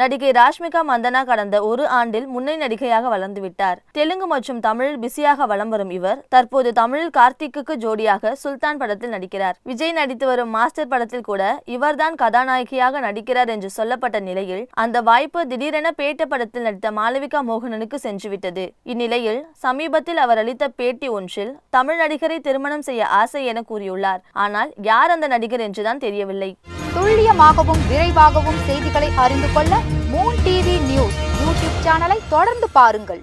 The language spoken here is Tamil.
நடிகை ராஷ்மிகா மந்தனா கடந்த ஒரு ஆண்டில் முன்னணி நடிகையாக வளர்ந்து விட்டார். தெலுங்கு மற்றும் தமிழில் பிஸியாக வலம் வரும் இவர் தற்போது தமிழில் கார்த்திக்குக்கு ஜோடியாக சுல்தான் படத்தில் நடிக்கிறார். விஜய் நடித்து வரும் மாஸ்டர் படத்தில் கூட இவர்தான் கதாநாயகியாக நடிக்கிறார் என்று சொல்லப்பட்ட நிலையில் அந்த வாய்ப்பு திடீரென பேட்ட படத்தில் நடித்த மாளவிகா மோகனனுக்கு சென்றுவிட்டது. இந்நிலையில் சமீபத்தில் அவர் அளித்த பேட்டி ஒன்றில் தமிழ் நடிகரை திருமணம் செய்ய ஆசை என கூறியுள்ளார். ஆனால் யார் அந்த நடிகர் என்றுதான் தெரியவில்லை. துல்லியமாகவும் விரைவாகவும் செய்திகளை அறிந்து கொள்ள மூன் டிவி நியூஸ் யூடியூப் சேனலை தொடர்ந்து பாருங்கள்.